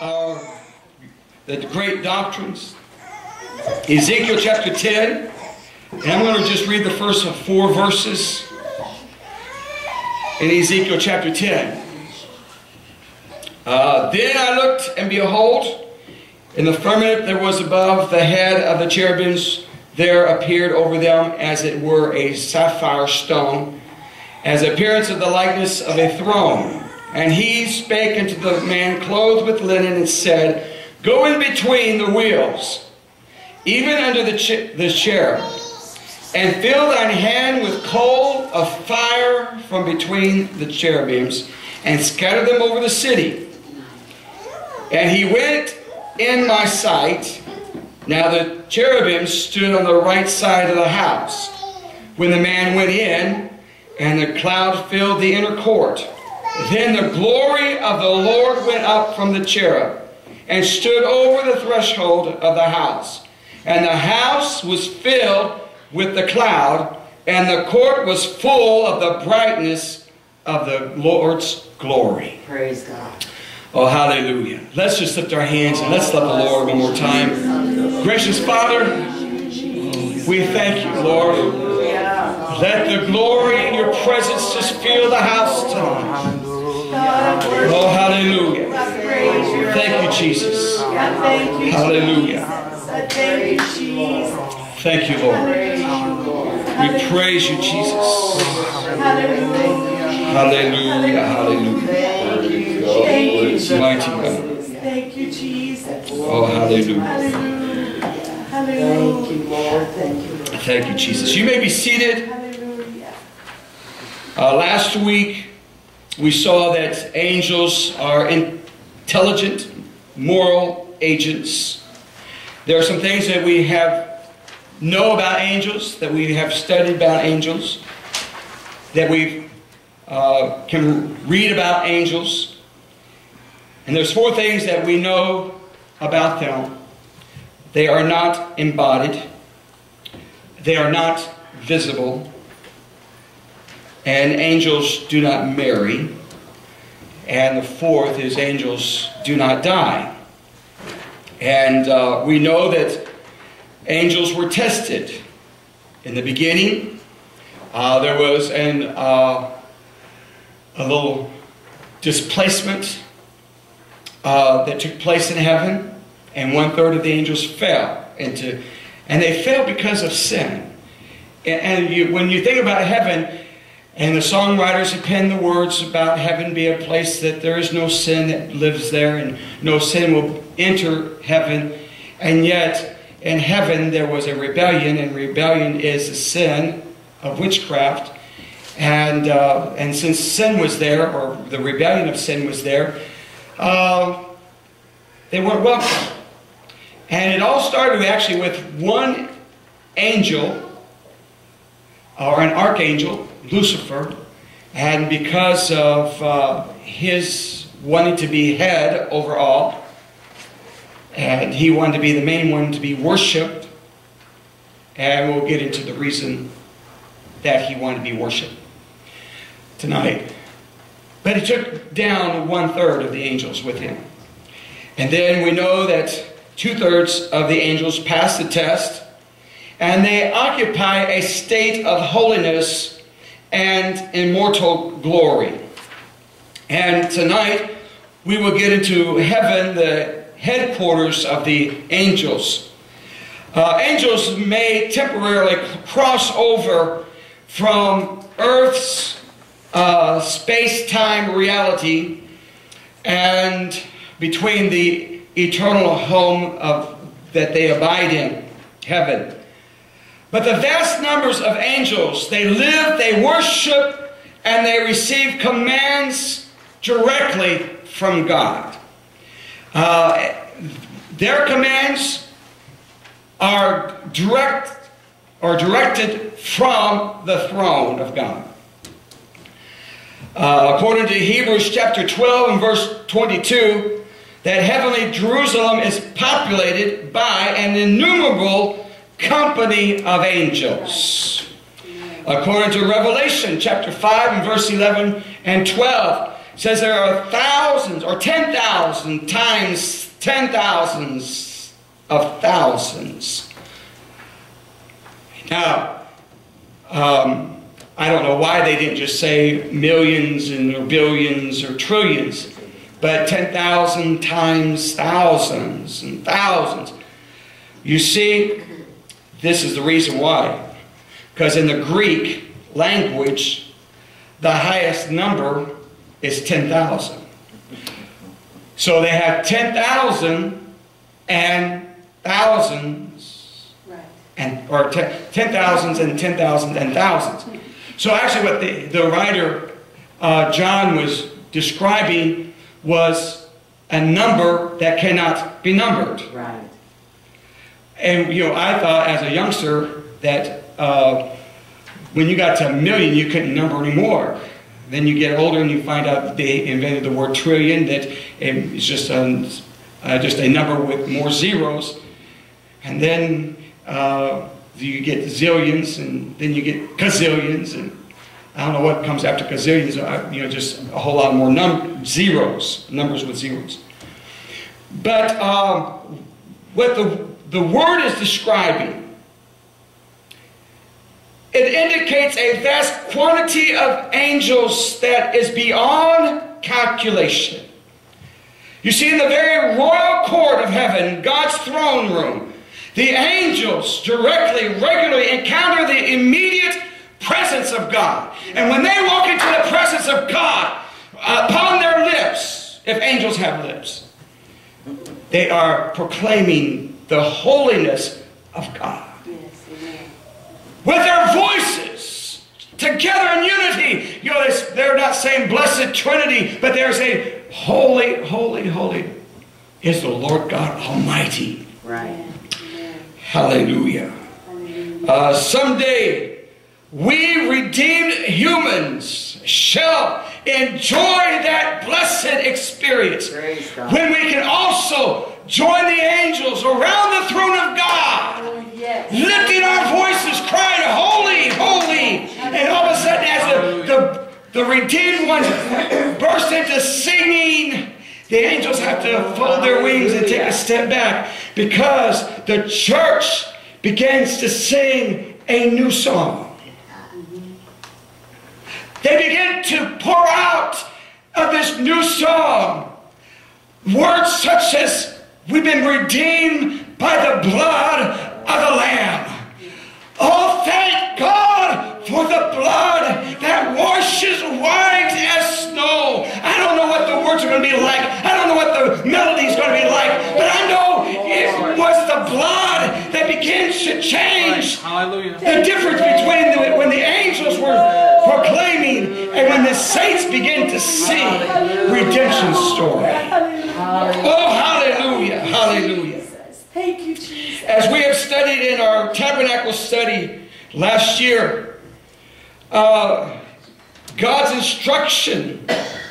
uh, the great doctrines. Ezekiel chapter 10. And I'm going to just read the first four verses in Ezekiel chapter 10. Uh, then I looked, and behold, in the firmament there was above the head of the cherubims, there appeared over them as it were a sapphire stone, as appearance of the likeness of a throne. And he spake unto the man clothed with linen and said, Go in between the wheels, even under the, ch the cherub, and fill thine hand with coal of fire from between the cherubims, and scatter them over the city. And he went in my sight. Now the cherubim stood on the right side of the house. When the man went in, and the cloud filled the inner court. Then the glory of the Lord went up from the cherub and stood over the threshold of the house. And the house was filled with the cloud, and the court was full of the brightness of the Lord's glory. Praise God. Oh, hallelujah. Let's just lift our hands and let's love the Lord one more time. Gracious Father, we thank you, Lord. Let the glory in your presence just fill the house tonight. Oh, hallelujah. Thank you, Jesus. Hallelujah. Thank you, Lord. We praise you, Jesus. Hallelujah. Hallelujah. Mighty God. Thank you, Jesus. Oh, hallelujah. Hallelujah. Thank you, Lord. Thank you. Thank you, Jesus. You may be seated. Hallelujah. Uh, last week, we saw that angels are intelligent, moral agents. There are some things that we have know about angels, that we have studied about angels, that we uh, can read about angels. And there's four things that we know about them. They are not embodied. They are not visible. And angels do not marry. And the fourth is angels do not die. And uh, we know that angels were tested. In the beginning, uh, there was an, uh, a little displacement uh, that took place in heaven, and one third of the angels fell into, and they fell because of sin. And, and you, when you think about heaven, and the songwriters have penned the words about heaven be a place that there is no sin that lives there, and no sin will enter heaven. And yet, in heaven, there was a rebellion, and rebellion is a sin of witchcraft. And, uh, and since sin was there, or the rebellion of sin was there, uh, they weren't welcome. And it all started actually with one angel, or an archangel, Lucifer, and because of uh, his wanting to be head over all, and he wanted to be the main one to be worshipped, and we'll get into the reason that he wanted to be worshipped tonight. But he took down one third of the angels with him. And then we know that two thirds of the angels passed the test, and they occupy a state of holiness and immortal glory. And tonight we will get into heaven, the headquarters of the angels. Uh, angels may temporarily cross over from Earth's uh, space-time reality and between the eternal home of, that they abide in, heaven. But the vast numbers of angels, they live, they worship, and they receive commands directly from God. Uh, their commands are direct or directed from the throne of God. Uh, according to Hebrews chapter 12 and verse 22, that heavenly Jerusalem is populated by an innumerable company of angels. According to Revelation chapter 5 and verse 11 and 12, says there are thousands or 10,000 times 10,000s of thousands. Now, um, I don't know why they didn't just say millions and or billions or trillions, but 10,000 times thousands and thousands. You see, this is the reason why. Because in the Greek language, the highest number is 10,000. So they have 10,000 and thousands Right. and or ten, ten thousands and ten thousands and thousands. So actually, what the, the writer uh, John was describing was a number that cannot be numbered. Right. And you know, I thought as a youngster that uh, when you got to a million, you couldn't number anymore. Then you get older and you find out they invented the word trillion. That it's just a, uh, just a number with more zeros. And then uh, you get zillions, and then you get gazillions, and I don't know what comes after gazillions. uh, You know, just a whole lot more num- zeros, numbers with zeros. But um, what the the word is describing, it indicates a vast quantity of angels that is beyond calculation. You see, in the very royal court of heaven, God's throne room, the angels directly, regularly encounter the immediate presence of God. And when they walk into the presence of God, upon their lips, if angels have lips, they are proclaiming the holiness of God. Yes. With their voices, together in unity. You know, they're not saying blessed Trinity, but they're saying, Holy, holy, holy is the Lord God Almighty. Right. Amen. Amen. Hallelujah. Hallelujah. Uh, someday, we redeemed humans shall enjoy that blessed experience when we can also join the angels around the throne of God, Oh, yes. lifting our voices, crying, Holy, holy. And all of a sudden, as the, the, the redeemed ones burst into singing, the angels have to fold their wings and take a step back because the church begins to sing a new song. They begin to pour out of this new song words such as, We've been redeemed by the blood of the Lamb. Oh, thank God for the blood that washes white as snow. I don't know what the words are going to be like. I don't know what the melody is going to be like. But I know it was the blood that begins to change Hallelujah. the difference between the, when the angels were proclaiming and when the saints begin to sing redemption story. Oh, hallelujah, hallelujah. Jesus. Thank you, Jesus. As we have studied in our tabernacle study last year, uh, God's instruction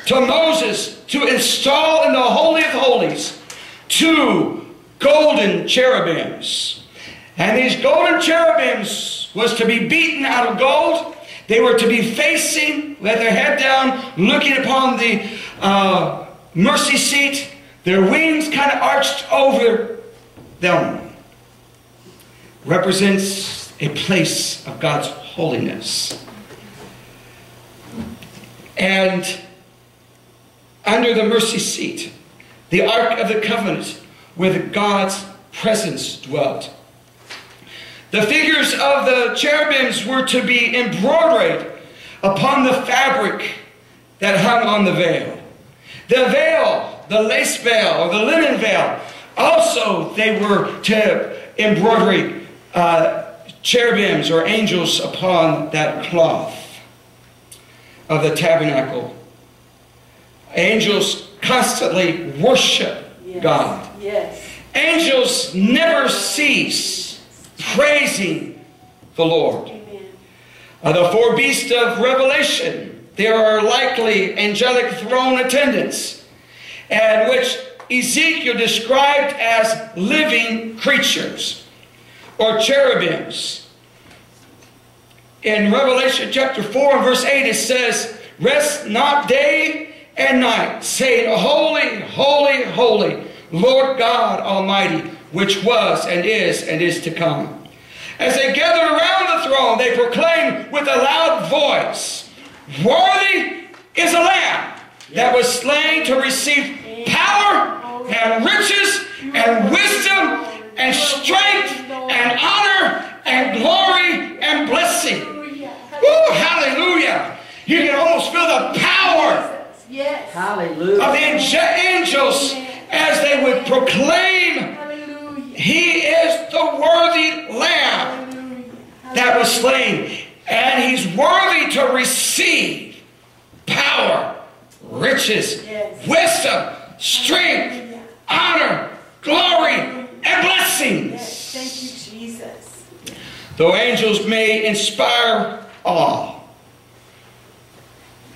to Moses to install in the Holy of Holies two golden cherubims. And these golden cherubims was to be beaten out of gold. They were to be facing, with their head down, looking upon the uh, mercy seat, their wings kind of arched over them represents a place of God's holiness. And under the mercy seat, the Ark of the Covenant, where God's presence dwelt. The figures of the cherubims were to be embroidered upon the fabric that hung on the veil. The veil, the lace veil, or the linen veil, also they were to embroider uh, cherubims or angels upon that cloth of the tabernacle. Angels constantly worship Yes. God. Yes. Angels never cease praising the Lord. Amen. Uh, the four beasts of Revelation, there are likely angelic throne attendants, and which Ezekiel described as living creatures or cherubims. In Revelation chapter 4 and verse 8, it says, Rest not day and night, saying, Holy, holy, holy, Lord God Almighty, which was and is and is to come. As they gathered around the throne, they proclaimed with a loud voice, Worthy is the Lamb that was slain to receive and riches and wisdom and strength and honor and glory and blessing. Woo, hallelujah. You can almost feel the power Yes. Hallelujah. of the ange- angels as they would proclaim, He is the worthy Lamb that was slain. And He's worthy to receive power, riches, wisdom, strength, honor, glory, and Yes. blessings. Thank you, Jesus. Though angels may inspire awe.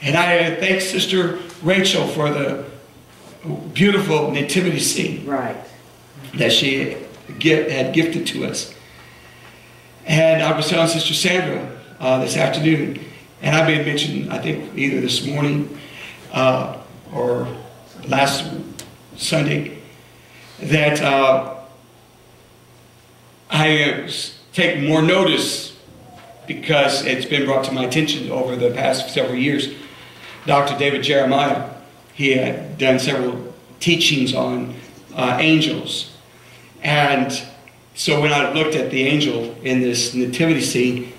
And I thank Sister Rachel for the beautiful nativity scene Right. that she had gifted to us. And I was telling Sister Sandra uh, this afternoon, and I made mention, I think either this morning uh, or last Sunday, that uh, I uh, take more notice because it's been brought to my attention over the past several years. Dr. David Jeremiah, he had done several teachings on uh, angels. And so when I looked at the angel in this nativity scene,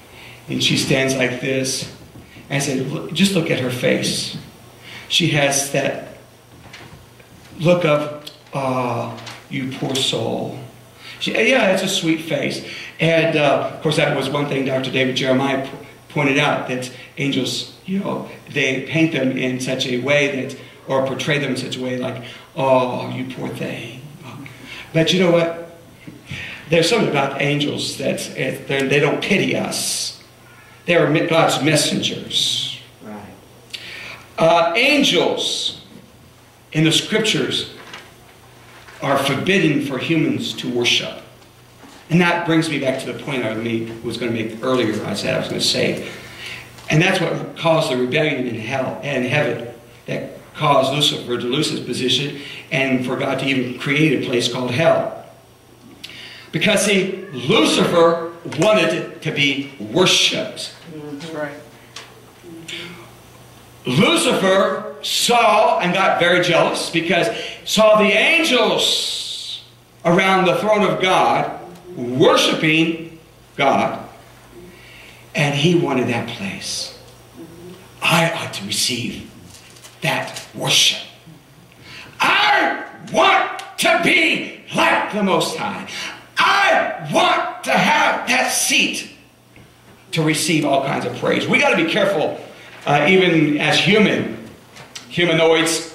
and she stands like this, I said, "Look- just look at her face. She has that look of, ah, you poor soul. She, yeah, it's a sweet face. And uh, of course, that was one thing Dr. David Jeremiah p- pointed out that angels, you know, they paint them in such a way that, or portray them in such a way like, oh, you poor thing. But you know what? There's something about angels that they're- don't pity us. They are God's messengers. Right. Uh, angels in the scriptures are forbidden for humans to worship. And that brings me back to the point I made, was going to make earlier. I said I was going to say. And that's what caused the rebellion in hell and heaven that caused Lucifer to lose his position and for God to even create a place called hell. Because, see, Lucifer wanted to be worshipped. Right. Lucifer saw and got very jealous because saw the angels around the throne of God worshiping God, and he wanted that place. I ought to receive that worship. I want to be like the Most High. I want to have that seat to receive all kinds of praise. We got to be careful, uh, even as human humanoids,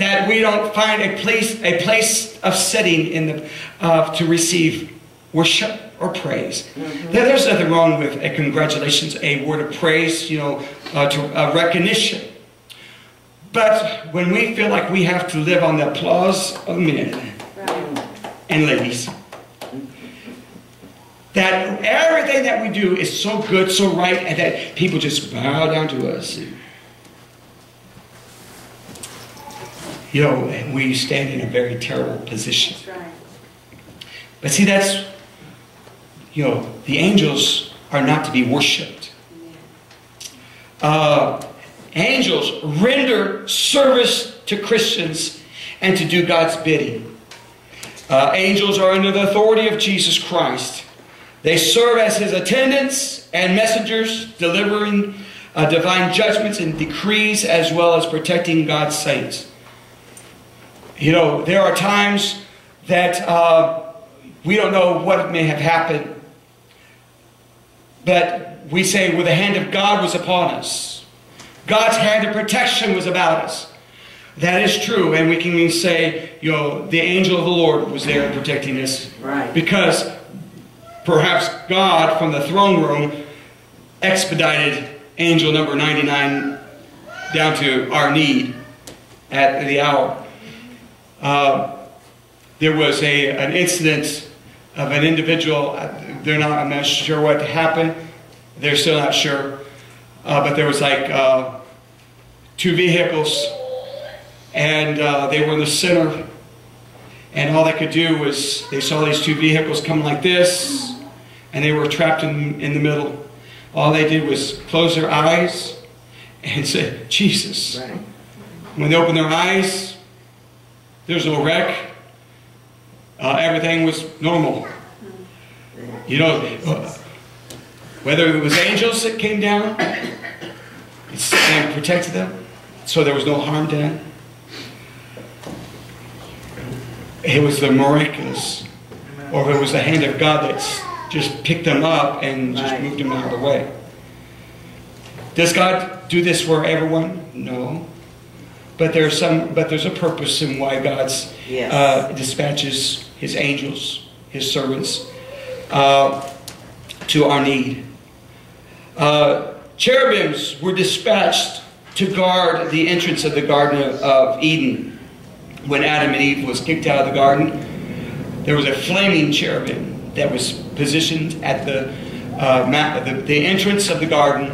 that we don't find a place a place of sitting in the uh, to receive worship or praise. Now, there's nothing wrong with a congratulations, a word of praise, you know, uh, to uh, recognition. But when we feel like we have to live on the applause of men Right. and ladies, that everything that we do is so good, so right, and that people just bow down to us. You know, we stand in a very terrible position. Right. But see, that's, you know, the angels are not to be worshipped. Uh, angels render service to Christians and to do God's bidding. Uh, angels are under the authority of Jesus Christ. They serve as his attendants and messengers, delivering uh, divine judgments and decrees as well as protecting God's saints. You know, there are times that uh, we don't know what may have happened, but we say, well, the hand of God was upon us. God's hand of protection was about us. That is true, and we can say, you know, the angel of the Lord was there protecting us. Right. Because perhaps God from the throne room expedited angel number 99 down to our need at the hour. Uh, there was a, an incident of an individual, uh, they're not, I'm not sure what happened, they're still not sure, uh, but there was like uh, two vehicles and uh, they were in the center. And all they could do was they saw these two vehicles come like this, and they were trapped in, in the middle. All they did was close their eyes and say, Jesus. Right. When they opened their eyes, there was no wreck. Uh, everything was normal. You know, uh, whether it was angels that came down and protected them, so there was no harm done. It was the miraculous, or if it was the hand of God that just picked them up and just Right. moved them out of the way. Does God do this for everyone? No. But there's some. But there's a purpose in why God's Yes. uh, dispatches His angels, His servants, uh, to our need. Uh, cherubims were dispatched to guard the entrance of the Garden of, Eden when Adam and Eve was kicked out of the garden. There was a flaming cherubim that was positioned at the, uh, the, the entrance of the garden,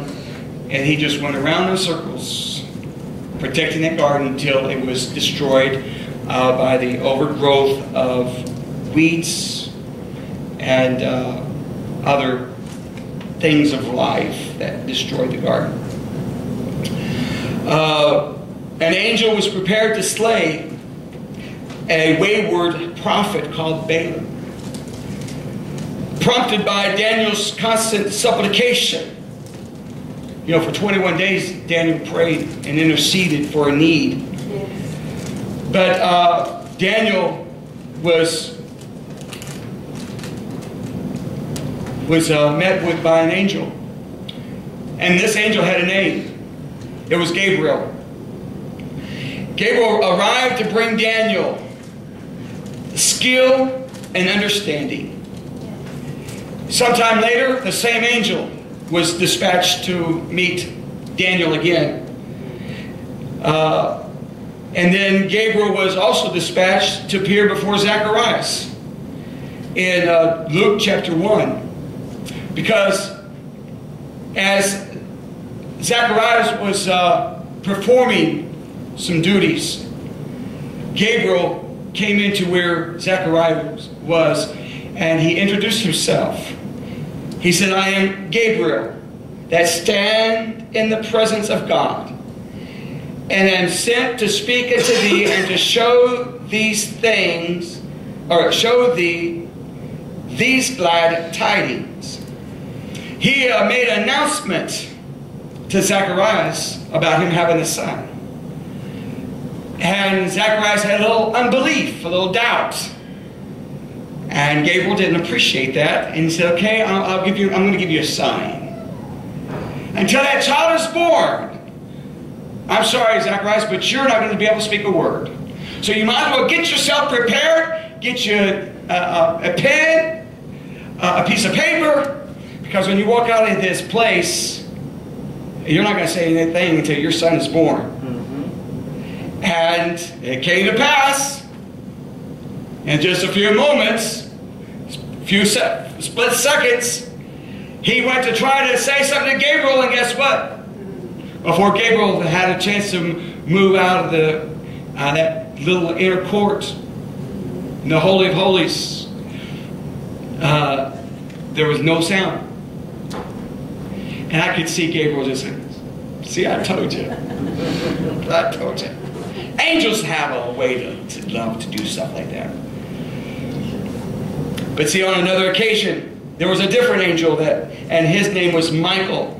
and he just went around in circles, protecting that garden until it was destroyed uh, by the overgrowth of weeds and uh, other things of life that destroyed the garden. Uh, an angel was prepared to slay a wayward prophet called Balaam. Prompted by Daniel's constant supplication. You know, for 21 days, Daniel prayed and interceded for a need. But uh, Daniel was was uh, met with by an angel, and this angel had a name. It was Gabriel. Gabriel arrived to bring Daniel skill and understanding. Sometime later, the same angel was dispatched to meet Daniel again. Uh, and then Gabriel was also dispatched to appear before Zacharias in uh, Luke chapter 1. Because as Zacharias was uh, performing some duties, Gabriel came into where Zacharias was and he introduced himself. He said, I am Gabriel that stand in the presence of God and am sent to speak unto thee and to show these things, or show thee these glad tidings. He uh, made an announcement to Zacharias about him having a son. And Zacharias had a little unbelief, a little doubt. And Gabriel didn't appreciate that. And he said, okay, I'll, I'll give you, I'm going to give you a sign. Until that child is born, I'm sorry, Zacharias, but you're not going to be able to speak a word. So you might as well get yourself prepared, get you a, a, a pen, a, a piece of paper, because when you walk out of this place, you're not going to say anything until your son is born. Mm-hmm. And it came to pass in just a few moments, few se- split seconds, he went to try to say something to Gabriel, and guess what? Before Gabriel had a chance to move out of the uh, that little inner court, in the Holy of Holies, uh, there was no sound. And I could see Gabriel just saying, See, I told you. I told you. Angels have a way to, to love to do stuff like that. But see, on another occasion, there was a different angel that, and his name was Michael.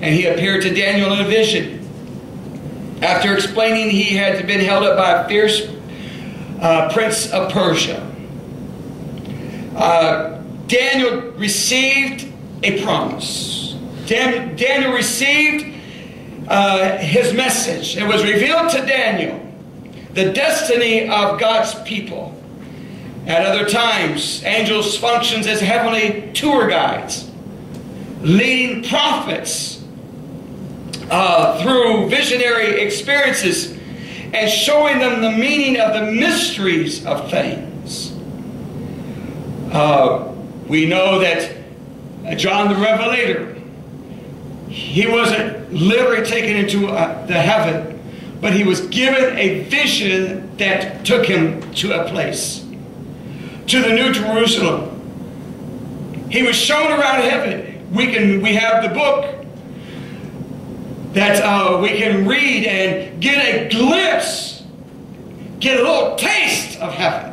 And he appeared to Daniel in a vision. After explaining he had been held up by a fierce uh, prince of Persia, uh, Daniel received a promise. Dan- Daniel received uh, his message. It was revealed to Daniel the destiny of God's people. At other times, angels functions as heavenly tour guides, leading prophets uh, through visionary experiences and showing them the meaning of the mysteries of things. Uh, we know that John the Revelator, he wasn't literally taken into uh, the heaven, but he was given a vision that took him to a place, to the New Jerusalem. He was shown around heaven. We can we have the book that uh, we can read and get a glimpse, get a little taste of heaven.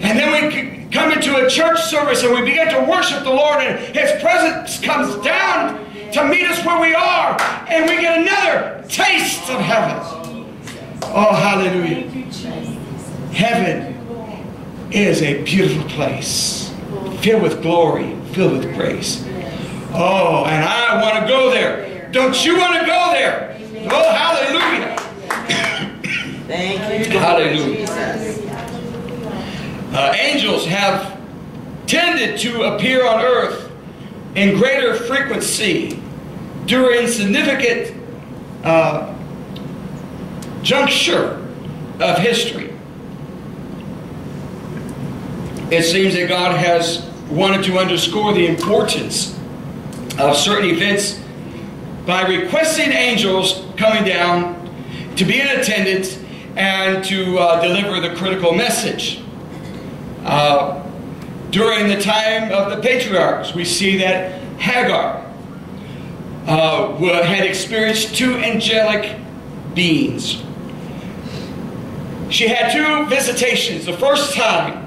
And then we come into a church service and we begin to worship the Lord, and His presence comes down to meet us where we are, and we get another taste of heaven. Oh, hallelujah. Heaven is a beautiful place, filled with glory, filled with grace. Oh, and I want to go there. Don't you want to go there? Oh, hallelujah. Thank you. Hallelujah. Uh, angels have tended to appear on earth in greater frequency during significant uh, juncture of history. It seems that God has wanted to underscore the importance of certain events by requesting angels coming down to be in attendance and to uh, deliver the critical message. Uh, during the time of the patriarchs, we see that Hagar uh, had experienced two angelic beings. She had two visitations. The first time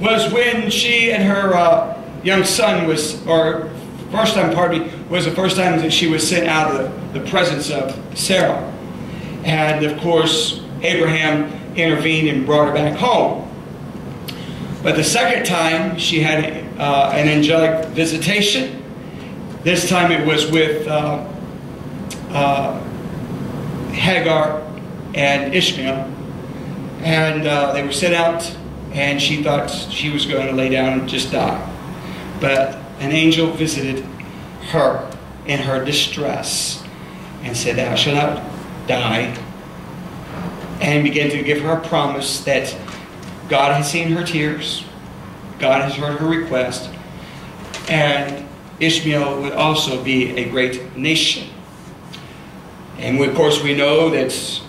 was when she and her uh, young son was, or first time, pardon me, was the first time that she was sent out of the, presence of Sarah. And of course, Abraham intervened and brought her back home. But the second time, she had uh, an angelic visitation. This time it was with uh, uh, Hagar and Ishmael. And uh, they were sent out, and she thought she was going to lay down and just die. But an angel visited her in her distress and said, Thou shalt not die. And began to give her a promise that God has seen her tears, God has heard her request, and Ishmael would also be a great nation. And we, of course, we know that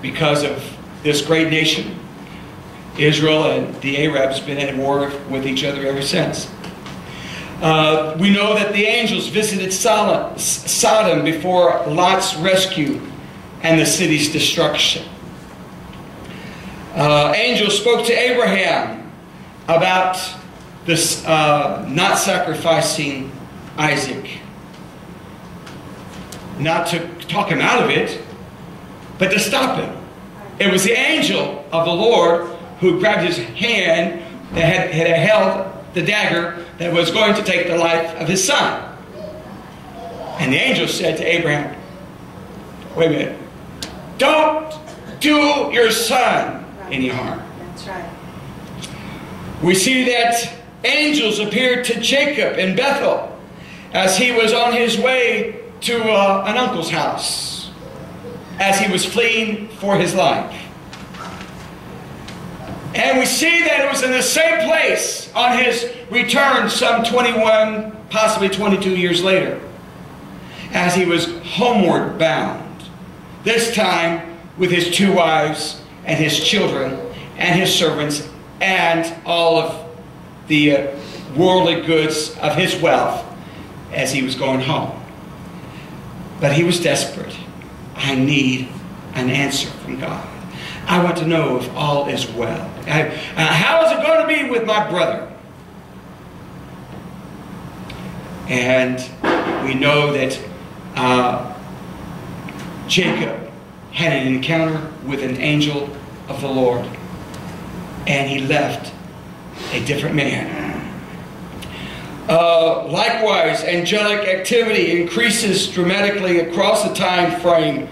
because of this great nation, Israel and the Arabs have been at war with each other ever since. Uh, we know that the angels visited Sodom, before Lot's rescue and the city's destruction. Uh, angels spoke to Abraham about this uh, not sacrificing Isaac. Not to talk him out of it, but to stop him. It was the angel of the Lord who grabbed his hand that had, had held the dagger that was going to take the life of his son. And the angel said to Abraham, Wait a minute. Don't do your son any harm. That's right. We see that angels appeared to Jacob in Bethel as he was on his way to uh, an uncle's house, as he was fleeing for his life. And we see that it was in the same place on his return some 21, possibly 22 years later, as he was homeward bound. This time with his two wives and his children and his servants and all of the uh, worldly goods of his wealth as he was going home. But he was desperate. I need an answer from God. I want to know if all is well. Uh, how is it going to be with my brother? And we know that uh, Jacob had an encounter with an angel of the Lord, and he left a different man. Uh, likewise, angelic activity increases dramatically across the time frame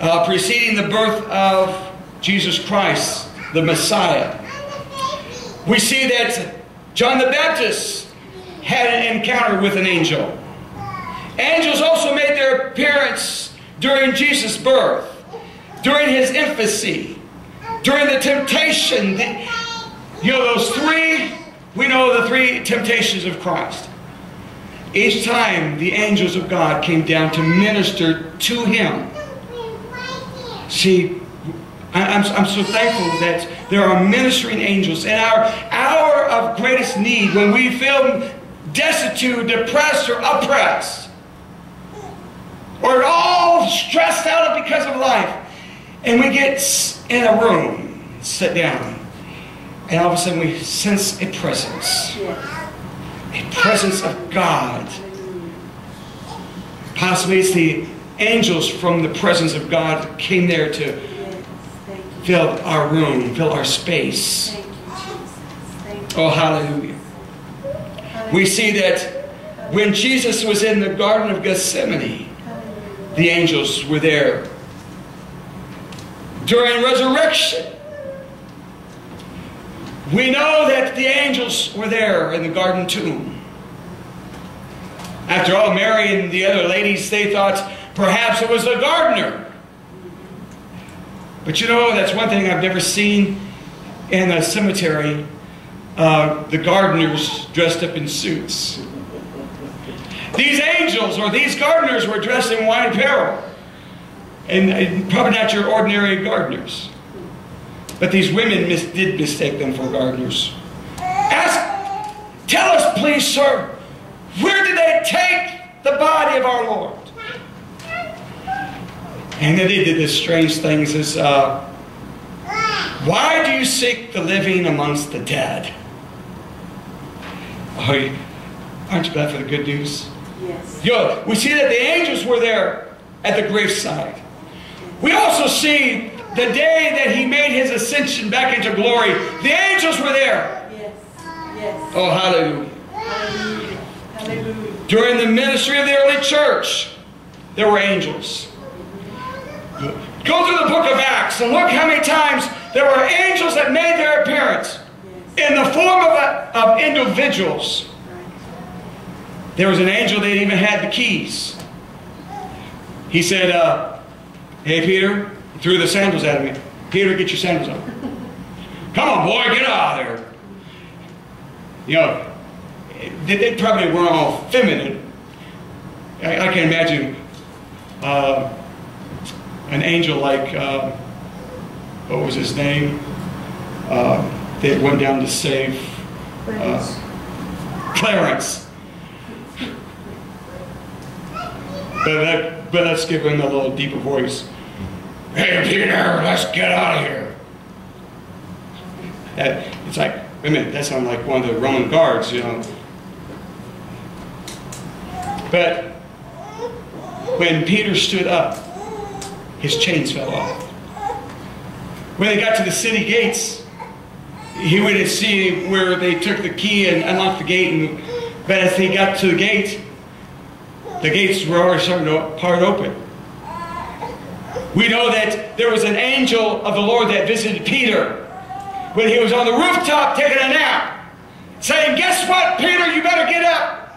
uh, preceding the birth of Jesus Christ, the Messiah. We see that John the Baptist had an encounter with an angel. Angels also made their appearance during Jesus' birth, during his infancy, during the temptation. You know, those three, we know the three temptations of Christ. Each time the angels of God came down to minister to him. See, I'm, I'm so thankful that there are ministering angels in our hour of greatest need when we feel destitute, depressed, or oppressed, or all stressed out because of life, and we get in a room, sit down, and all of a sudden we sense a presence, a presence of God. Possibly it's the angels from the presence of God came there to. Fill our room, fill our space. Thank you, Jesus. Thank you. Oh, hallelujah. We see that when Jesus was in the Garden of Gethsemane, the angels were there. During resurrection, we know that the angels were there in the garden tomb. After all, Mary and the other ladies, they thought perhaps it was the gardener. But you know, that's one thing I've never seen in a cemetery uh, the gardeners dressed up in suits. These angels or these gardeners were dressed in white apparel. And, probably not your ordinary gardeners. But these women mis- did mistake them for gardeners. Ask, tell us, please, sir, where did they take the body of our Lord? And then they did this strange thing. It says, uh, why do you seek the living amongst the dead? Oh, you- aren't you glad for the good news? Yes. Yo, we see that the angels were there at the graveside. We also see the day that he made his ascension back into glory. The angels were there. Yes. Yes. Oh, hallelujah. Hallelujah. Hallelujah. During the ministry of the early church, there were angels. Go through the book of Acts and look how many times there were angels that made their appearance in the form of, of individuals. There was an angel that even had the keys. He said, uh, Hey, Peter, he threw the sandals at me. Peter, get your sandals on. Come on, boy, get out of there. You know, they, they probably were all feminine. I, I can imagine uh, an angel like, uh, what was his name? Uh, that went down to save Praise. Clarence. But, let, but let's give him a little deeper voice. Hey, Peter, let's get out of here. That, it's like, wait a minute, that sounds like one of the Roman guards, you know. But when Peter stood up, his chains fell off. When they got to the city gates, he went and see where they took the key and unlocked the gate. And, but as he got to the gate, the gates were already starting to part open. We know that there was an angel of the Lord that visited Peter when he was on the rooftop taking a nap, saying, Guess what, Peter? You better get up.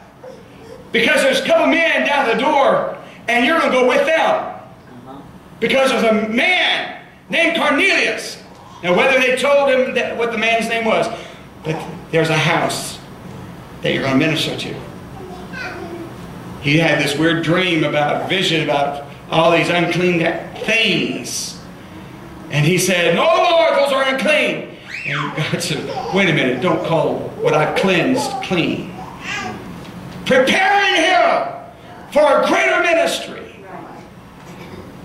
Because there's a couple men down the door, and you're going to go with them. Because there's a man named Cornelius. Now, whether they told him that, what the man's name was, but there's a house that you're going to minister to. He had this weird dream about, vision about all these unclean things. And he said, No, Lord, those are unclean. And God said, Wait a minute, don't call what I've cleansed clean. Preparing him for a greater ministry.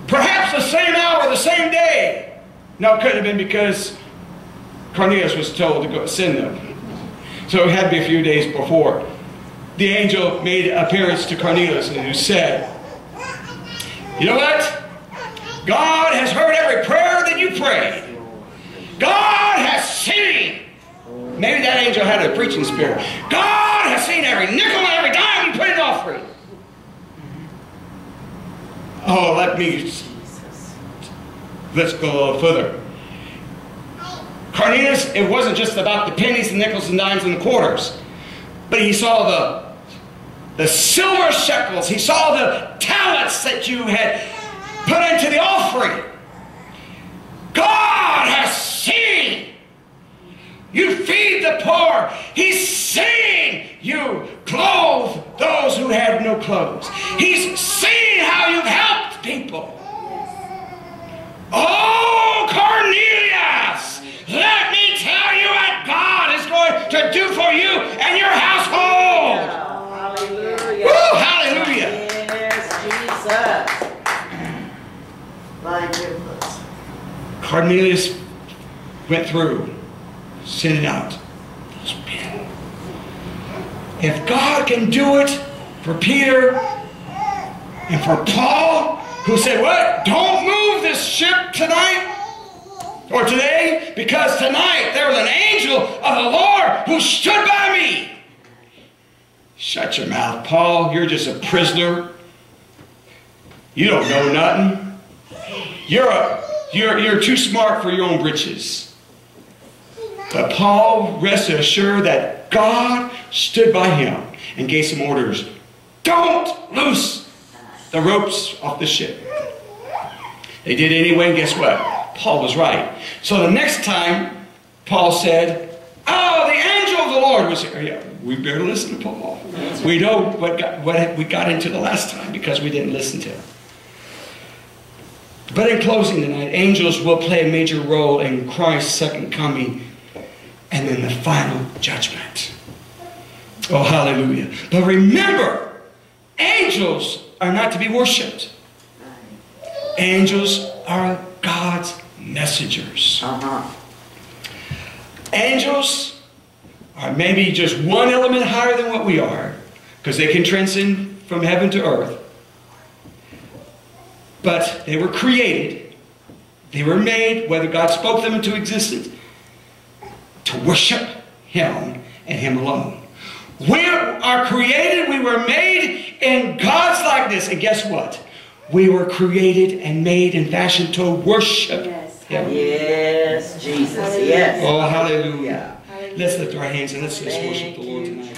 Perhaps the same hour, the same day. No, it couldn't have been because Cornelius was told to go send them. So it had to be a few days before. The angel made appearance to Cornelius and who said, You know what? God has heard every prayer that you prayed. God has seen. Maybe that angel had a preaching spirit. God has seen every nickel and every dime you put in offering. Oh, let me. Let's go a little further. Cornelius, it wasn't just about the pennies and nickels and dimes and the quarters, but he saw the, the silver shekels. He saw the talents that you had put into the offering. God has seen. You feed the poor. He's seen you clothe those who had no clothes. He's seen how you've helped people. Oh, Cornelius, let me tell you what God is going to do for you and your household. Hallelujah. Woo, hallelujah. Yes, Jesus. My goodness. Cornelius went through, sent it out. If God can do it for Peter and for Paul, who said, What? Don't move this ship tonight or today, because tonight there was an angel of the Lord who stood by me. Shut your mouth, Paul. You're just a prisoner. You don't know nothing. You're, a, you're, you're too smart for your own britches. But Paul rested assured that God stood by him and gave some orders. Don't loose the ropes off the ship. They did anyway, and guess what? Paul was right. So the next time, Paul said, Oh, the angel of the Lord was here. Yeah, we better listen to Paul. We know what, got, what we got into the last time because we didn't listen to him. But in closing tonight, angels will play a major role in Christ's second coming and then the final judgment. Oh, hallelujah. But remember, angels are not to be worshiped. Angels are God's messengers. Uh-huh. Angels are maybe just one element higher than what we are because they can transcend from heaven to earth. But they were created, they were made, whether God spoke them into existence, to worship Him and Him alone. We are created, we were made in God's likeness. And guess what? We were created and made and fashioned to worship Yes. Him. Yes, Jesus, yes. Oh, hallelujah. Hallelujah. Let's lift our hands and let's just worship the Lord tonight. Jesus.